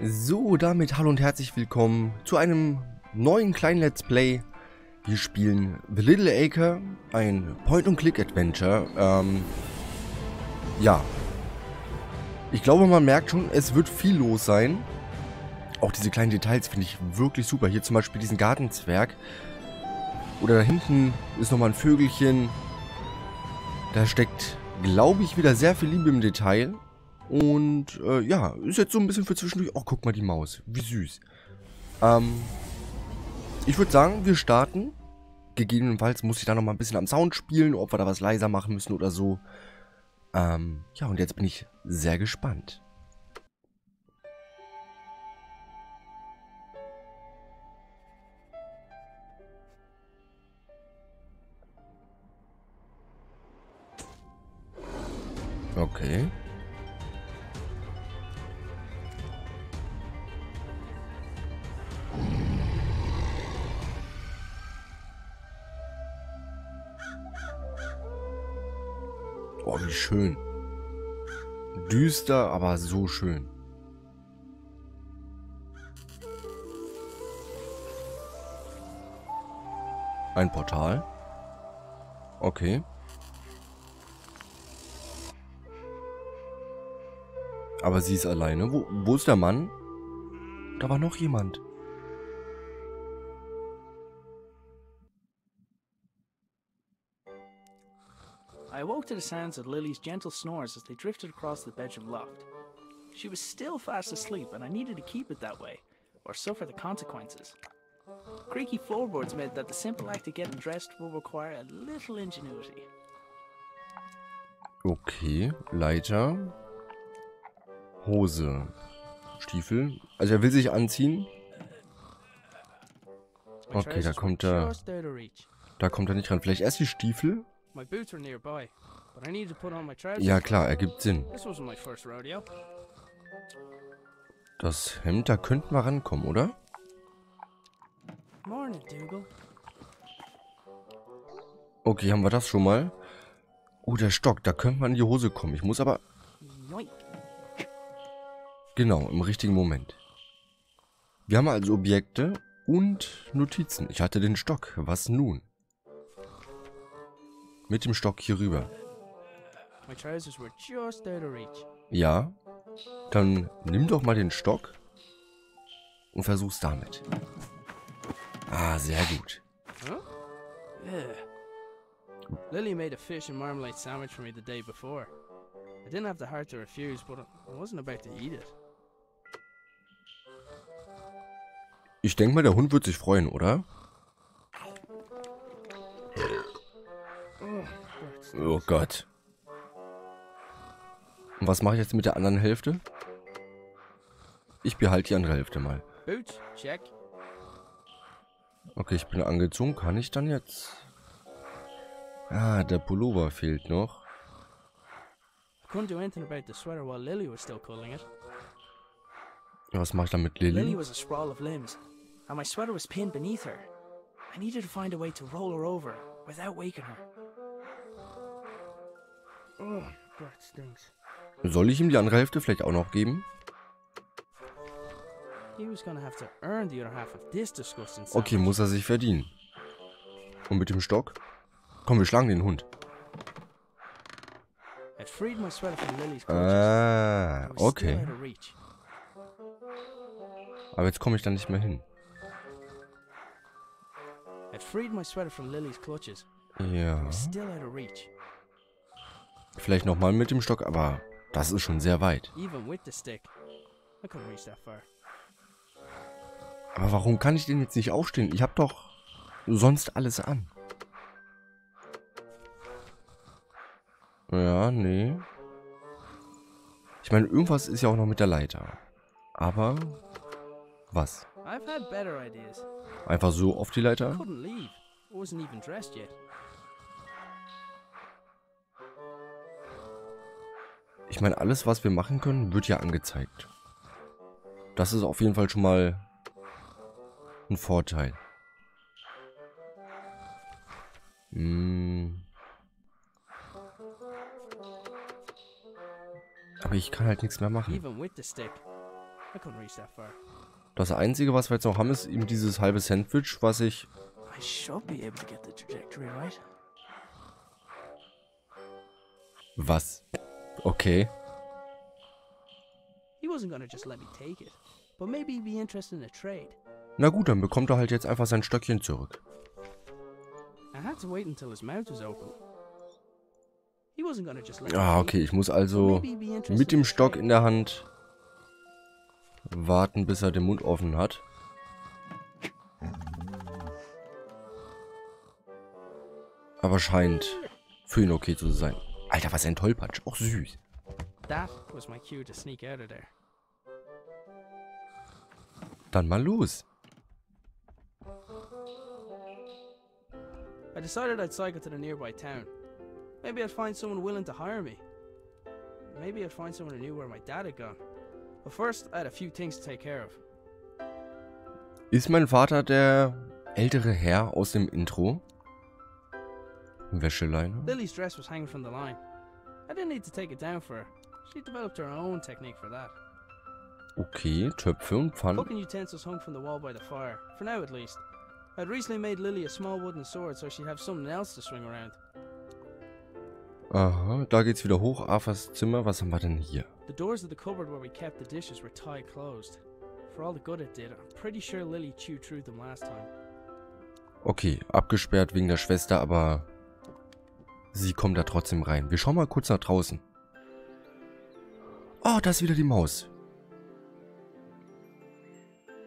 So, damit hallo und herzlich willkommen zu einem neuen kleinen Let's Play. Wir spielen The Little Acre, ein Point-and-Click-Adventure. Ähm, ja. Ich glaube, man merkt schon, es wird viel los sein. Auch diese kleinen Details finde ich wirklich super. Hier zum Beispiel diesen Gartenzwerg. Oder da hinten ist nochmal ein Vögelchen. Da steckt, glaube ich, wieder sehr viel Liebe im Detail. Und äh, ja, ist jetzt so ein bisschen für zwischendurch. Oh, guck mal die Maus. Wie süß. Ähm, ich würde sagen, wir starten. Gegebenenfalls muss ich da noch mal ein bisschen am Sound spielen, ob wir da was leiser machen müssen oder so. Ähm, ja, und jetzt bin ich sehr gespannt. Okay. Schön. Düster, aber so schön. Ein Portal. Okay. Aber sie ist alleine. Wo, wo ist der Mann? Da war noch jemand. Awoke to the sounds of Lily's gentle snores as they drifted across the bedroom loft. She was still fast asleep, and I needed to keep it that way, or suffer the consequences. Creaky floorboards meant that the simple act of getting dressed will require a little ingenuity. Okay, Leiter. Hose. Stiefel. Also er will sich anziehen. Okay, da kommt er. just out of reach. Da kommt er nicht ran. Vielleicht erst die Stiefel? My boots were nearby, but I needed to put on my trousers. Ja klar, ergibt Sinn. This wasn't my first rodeo. Das Hemd, da könnten wir rankommen, oder? Morning, Dougal. Okay, haben wir das schon mal? Oh, der Stock, da könnte man in die Hose kommen. Ich muss aber... Genau, im richtigen Moment. Wir haben also Objekte und Notizen. Ich hatte den Stock. Was nun? Mit dem Stock hier rüber. Ja. Dann nimm doch mal den Stock und versuch's damit. Ah, sehr gut. Yeah. Lily made a fish and marmalade sandwich for me the day before. I didn't have the heart to refuse, but I wasn't about to eat it. Ich denke mal, der Hund wird sich freuen, oder? Oh Gott. Und was mache ich jetzt mit der anderen Hälfte? Ich behalte die andere Hälfte mal. Boots, check. Okay, ich bin angezogen. Kann ich dann jetzt? Ah, der Pullover fehlt noch. Was mache ich dann mit Lily Lily? was a sprawl of limbs, and my sweater was pinned beneath her. I needed to find a way to roll her over without waking her. Oh, that stinks. Soll ich ihm die andere Hälfte vielleicht auch noch geben? Okay, muss er sich verdienen. Und mit dem Stock? Komm, wir schlagen den Hund. Ah, okay. Aber jetzt komme ich da nicht mehr hin. Ja. Vielleicht nochmal mit dem Stock, aber das ist schon sehr weit. Aber warum kann ich denn jetzt nicht aufstehen? Ich habe doch sonst alles an. Ja, nee. Ich meine, irgendwas ist ja auch noch mit der Leiter. Aber was? Einfach so auf die Leiter? Ich meine, alles, was wir machen können, wird ja angezeigt. Das ist auf jeden Fall schon mal ein Vorteil. Hm. Aber ich kann halt nichts mehr machen. Das Einzige, was wir jetzt noch haben, ist eben dieses halbe Sandwich, was ich... Was? Okay. He wasn't gonna just let me take it, but maybe he'd be interested in a trade. Na gut, dann bekommt er halt jetzt einfach sein Stöckchen zurück. Ah, okay, ich muss also mit dem Stock in der Hand warten, bis er den Mund offen hat. Aber scheint für ihn okay zu sein. Alter, was ein Tollpatsch. Auch süß. That was my cue to sneak out of there. Dann mal los. I decided I'd cycle to the nearby town. Maybe I'd find someone willing to hire me. Maybe I'd find someone who knew where my dad had gone. But first, I had a few things to take care of. Ist mein Vater der ältere Herr aus dem Intro? Wäscheleine? Lily's dress was hanging from the line. I didn't need to take it down for her. She developed her own technique for that. Okay, Töpfe und Pfannen. Cooking utensils hung from the wall by the fire, for now at least. I'd recently made Lily a small wooden sword so she'd have something else to swing around. Aha, da geht's wieder hoch. Arthurs Zimmer. Was haben wir denn hier? The doors of the cupboard where we kept the dishes were tight closed. For all the good it did, I'm pretty sure Lily chewed through them last time. Okay, abgesperrt wegen der Schwester, aber sie kommt da trotzdem rein. Wir schauen mal kurz nach draußen. Oh, da ist wieder die Maus.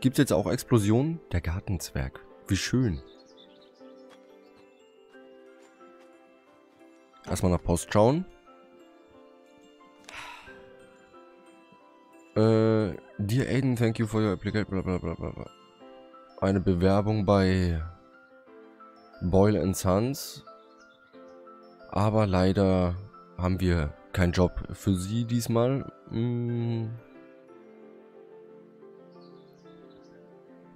Gibt's jetzt auch Explosionen? Der Gartenzwerg. Wie schön. Erstmal nach Post schauen. Äh, dear Aiden, thank you for your application. Bla bla bla bla bla. Eine Bewerbung bei Boyle Sons. Aber leider haben wir keinen Job für sie diesmal. Hm.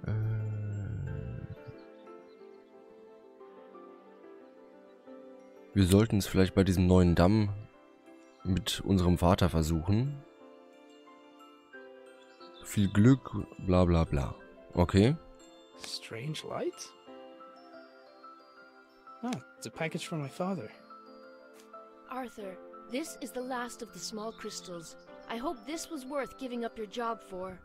Äh. Wir sollten es vielleicht bei diesem neuen Damm mit unserem Vater versuchen. Viel Glück, bla bla bla. Okay. Strange lights? Oh, it's a package from my father. Arthur, this is the last of the small crystals. I hope this was worth giving up your job for.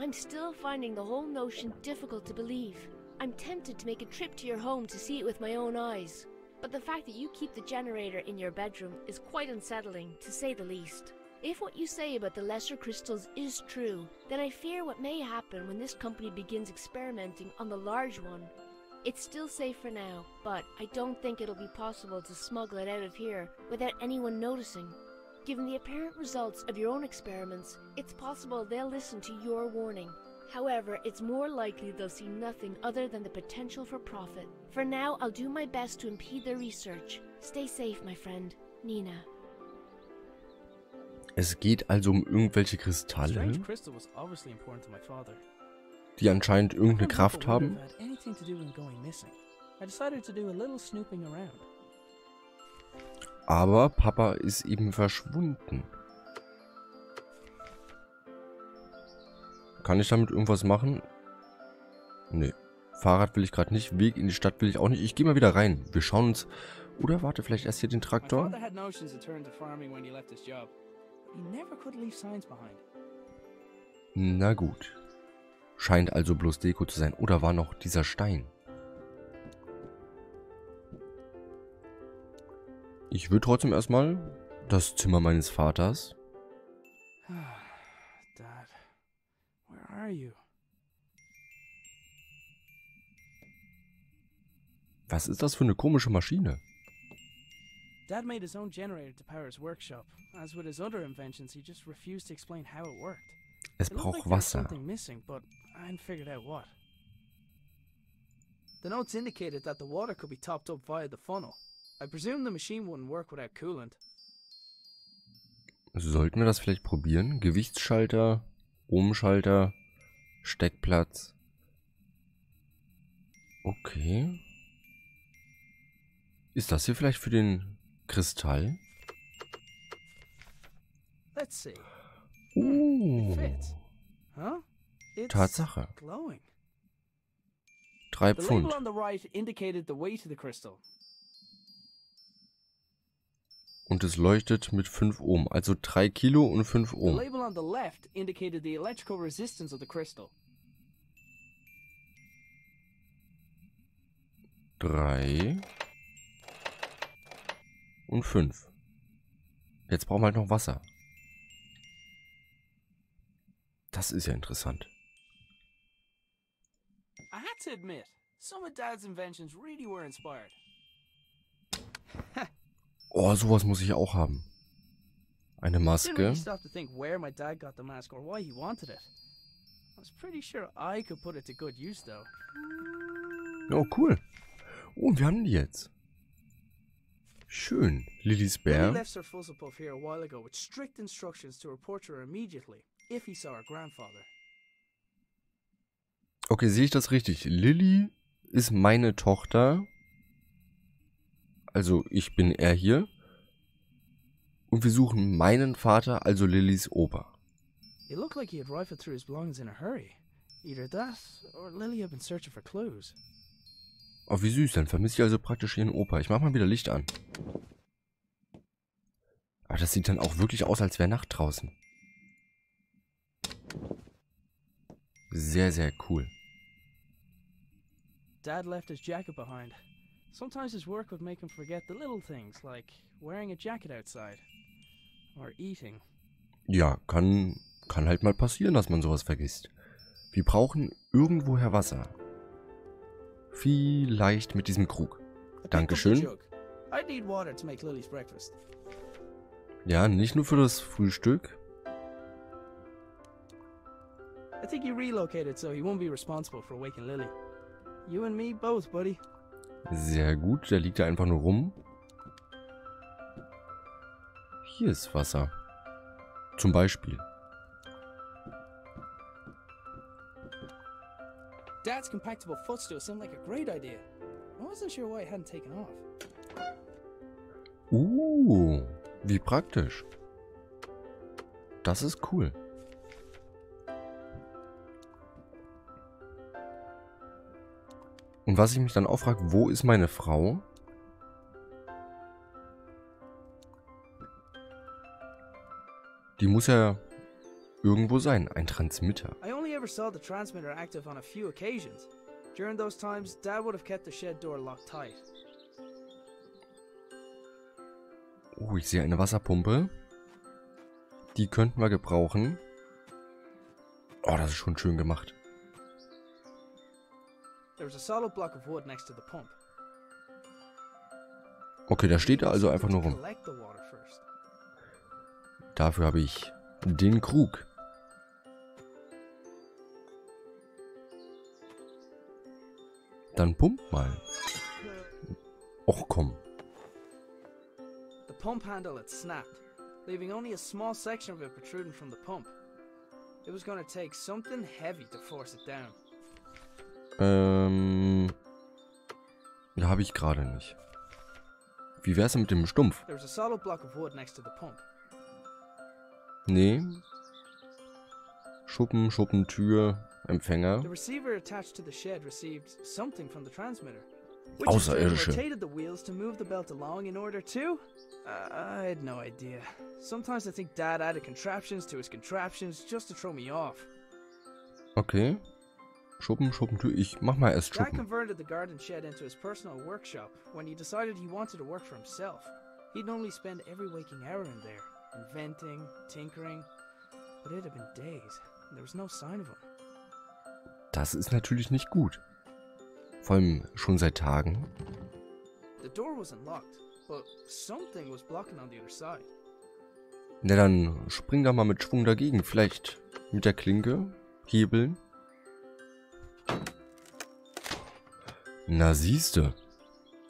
I'm still finding the whole notion difficult to believe. I'm tempted to make a trip to your home to see it with my own eyes. But the fact that you keep the generator in your bedroom is quite unsettling, to say the least. If what you say about the lesser crystals is true, then I fear what may happen when this company begins experimenting on the large one. It's still safe for now, but I don't think it'll be possible to smuggle it out of here without anyone noticing. Given the apparent results of your own experiments, it's possible they'll listen to your warning. However, it's more likely they'll see nothing other than the potential for profit. For now, I'll do my best to impede their research. Stay safe, my friend. Nina. Es geht also um irgendwelche The Kristalle, die anscheinend irgendeine Kraft haben. Aber Papa ist eben verschwunden. Kann ich damit irgendwas machen? Nee. Fahrrad will ich gerade nicht. Weg in die Stadt will ich auch nicht. Ich gehe mal wieder rein. Wir schauen uns... Oder warte, vielleicht erst hier den Traktor? Na gut. Scheint also bloß Deko zu sein. Oder war noch dieser Stein? Ich würde trotzdem erstmal das Zimmer meines Vaters. Dad, where are you? Was ist das für eine komische Maschine? Dad made his own generator to power his workshop. As with his other inventions, he just refused to explain how it worked. Es braucht Wasser. I hadn't figured out what. The notes indicated that the water could be topped up via the funnel. I presume the machine wouldn't work without coolant. Sollten wir das vielleicht probieren? Gewichtsschalter, Umschalter, Steckplatz. Okay. Ist das hier vielleicht für den Kristall? Let's see. Oh. Fits. Huh? Tatsache. Drei Pfund. Und es leuchtet mit 5 Ohm. Also 3 Kilo und 5 The Ohm. 3 und 5. Jetzt brauchen wir halt noch Wasser. Das ist ja interessant. To admit, some of Dad's inventions really were inspired. Oh, sowas muss ich auch haben. Eine Didn't Maske. stop to think where my dad got the mask or why he wanted it. I was pretty sure I could put it to good use, though. Oh, cool. Oh, und wir haben die jetzt. Schön. Lillys Lily Bär. left Sir Fuzzlepuff here a while ago with strict instructions to report to her immediately if he saw her grandfather. Okay, sehe ich das richtig? Lilly ist meine Tochter. Also, ich bin er hier. Und wir suchen meinen Vater, also Lillys Opa. It looked like he had rifled through his belongings in a hurry. Either that, or Lily had been searching for clues. Oh, wie süß. Dann vermisse ich also praktisch ihren Opa. Ich mach mal wieder Licht an. Aber das sieht dann auch wirklich aus, als wäre Nacht draußen. Sehr, sehr cool. Dad left his jacket behind. Sometimes his work would make him forget the little things, like wearing a jacket outside. Or eating. Ja, kann, kann halt mal passieren, dass man sowas vergisst. Wir brauchen irgendwoher Wasser. Vielleicht mit diesem Krug. I picked up Dankeschön. I'd need water to make Lily's breakfast. Ja, nicht nur für das Frühstück. I think he relocated so he won't be responsible for waking Lily. You and me both, buddy. Sehr gut, der liegt da einfach nur rum. Hier ist Wasser. Zum Beispiel. Dad's compactable footstool seemed like a great idea. I wasn't sure why it hadn't taken off. Uh, wie praktisch. Das ist cool. Und was ich mich dann auch frage, wo ist meine Frau? Die muss ja irgendwo sein, ein Transmitter. I only ever saw the transmitter active on a few occasions. During those times, Dad would have kept the shed door locked tight. Oh, ich sehe eine Wasserpumpe. Die könnten wir gebrauchen. Oh, das ist schon schön gemacht. There was a solid block of wood next to the pump. Okay, da steht er also einfach nur rum. Dafür habe ich den Krug. Dann pump mal. Och komm. The pump handle had snapped, leaving only a small section of it protruding from the pump. It was going to take something heavy to force it down. Ähm. Ja, habe ich gerade nicht. Wie wär's denn mit dem Stumpf? Nee. Schuppen, Schuppen, Tür, Empfänger. Außerirdische. I had no idea. Sometimes I think Dad added contraptions to his contraptions just to throw me off. Okay. Schuppen, Schuppen, Tür. Ich mach mal erst Schuppen. converted the garden shed into his personal workshop when he decided he wanted to work for himself. He'd normally spend every waking hour in there, inventing, tinkering. But it had been days, there was no sign of him. Das ist natürlich nicht gut. Vor allem schon seit Tagen. The door wasn't locked, but something was blocking on the other side. Na dann spring da mal mit Schwung dagegen. Vielleicht mit der Klinke. Hebeln. Na siehste.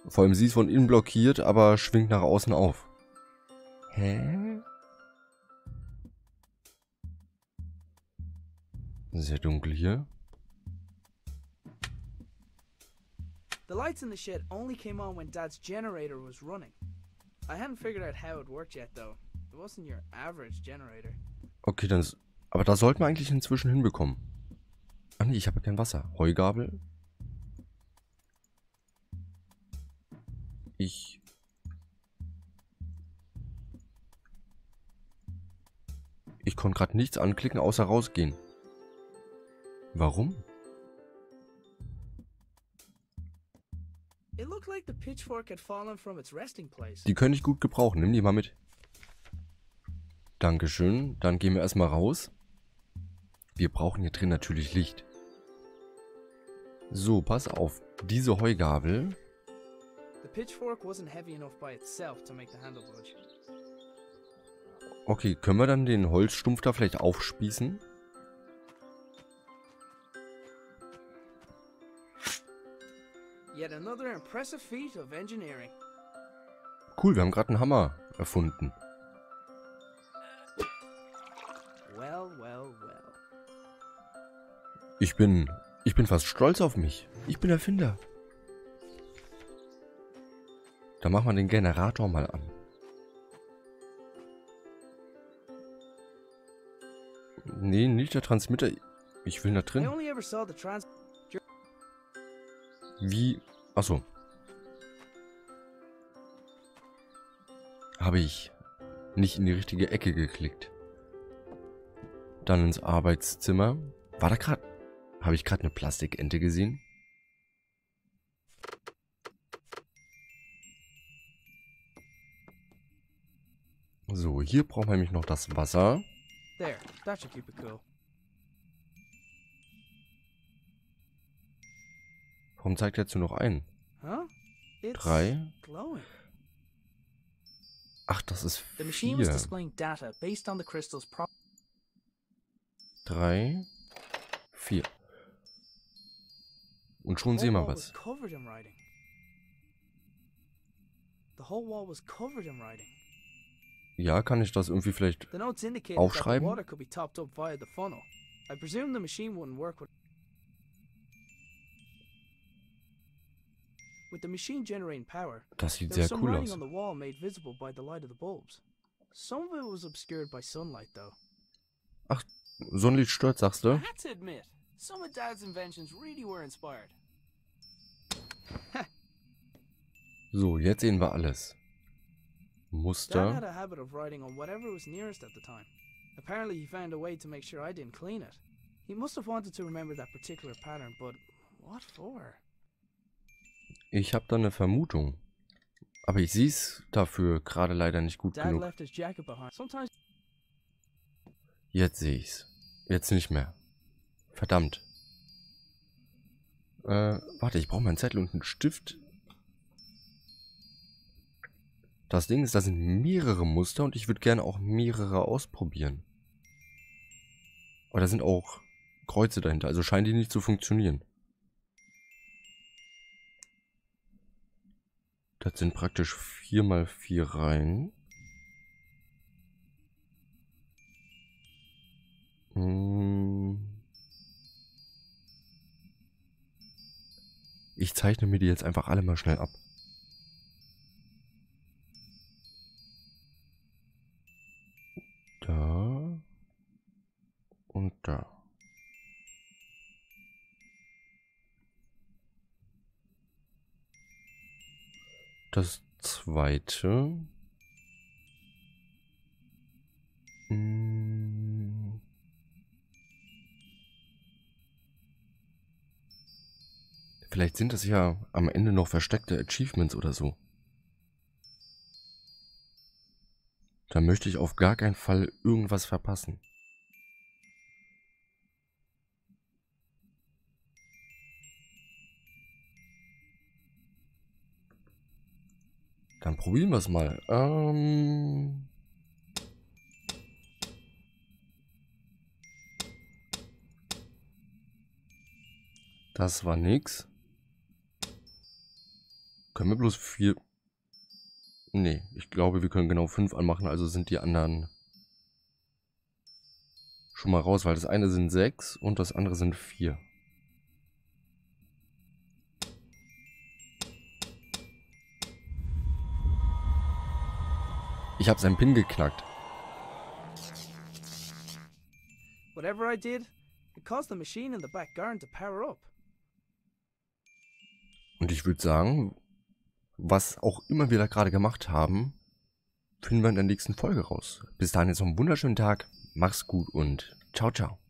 Vor allem sie ist von innen blockiert, aber schwingt nach außen auf. Hä? Sehr dunkel hier. The lights in the shed only came on when Dad's generator was running. I hadn't figured out how it worked yet, though. It wasn't your average generator. Okay, dann... Aber das sollten wir eigentlich inzwischen hinbekommen. Ah nee, ich habe kein Wasser. Heugabel. Ich... Ich konnte gerade nichts anklicken, außer rausgehen. Warum? Die könnte ich gut gebrauchen. Nimm die mal mit. Dankeschön. Dann gehen wir erstmal raus. Wir brauchen hier drin natürlich Licht. So, pass auf. Diese Heugabel. Pitchfork wasn't heavy enough by itself to make the handle budge. Okay, können wir dann den Holzstumpf da vielleicht aufspießen? Yet another impressive feat of engineering. Cool, wir haben gerade einen Hammer erfunden. Well, well, well. Ich bin... Ich bin fast stolz auf mich. Ich bin Erfinder. Dann machen wir den Generator mal an. Nee, nicht der Transmitter. Ich will da drin. Wie... Achso. Habe ich nicht in die richtige Ecke geklickt. Dann ins Arbeitszimmer. War da gerade... Habe ich gerade eine Plastikente gesehen? So, hier brauchen wir nämlich noch das Wasser. There, that should keep it cool. Warum zeigt er jetzt nur noch einen? Huh? Drei. glowing. Ach, das ist The machine was vier. displaying data based on the crystal's pro. Drei. Vier. Und schon sehen wir was. The whole wall was covered in writing. Ja, kann ich das irgendwie vielleicht... Aufschreiben? water could be topped up via the funnel. I presume the machine wouldn't work with. With the machine generating power, Das sieht sehr cool aus. on the wall made visible by the light of the bulbs. Some of it was obscured by sunlight, though. Sonnenlicht stört, sagst du? admit, some of Dad's inventions really were inspired. So, jetzt sehen wir alles. Dad had Muster. a habit of writing on whatever was nearest at the time. Apparently, he found a way to make sure I didn't clean it. He must have wanted to remember that particular pattern, but what for? Ich habe da eine Vermutung. Aber ich sehe es dafür gerade leider nicht gut Dad genug. left his jacket behind. Sometimes Jetzt sehe ich's. Jetzt nicht mehr. Verdammt. Äh, warte, ich brauche mal einen Zettel und einen Stift. Das Ding ist, da sind mehrere Muster und ich würde gerne auch mehrere ausprobieren. Aber da sind auch Kreuze dahinter, also scheinen die nicht zu funktionieren. Das sind praktisch 4 mal 4 Reihen. Hm. Ich zeichne mir die jetzt einfach alle mal schnell ab. Da. Und da. Das zweite. Hm. Vielleicht sind das ja am Ende noch versteckte Achievements oder so. Da möchte ich auf gar keinen Fall irgendwas verpassen. Dann probieren wir es mal. Ähm das war nix. Können wir bloß vier... Nee, ich glaube, wir können genau fünf anmachen, also sind die anderen schon mal raus, weil das eine sind sechs und das andere sind vier. Ich habe seinen Pin geknackt. whatever I did, It caused the machine in the back garden to power up. Und ich würde sagen, was auch immer wir da gerade gemacht haben, finden wir in der nächsten Folge raus. Bis dahin jetzt noch einen wunderschönen Tag. Mach's gut und ciao, ciao.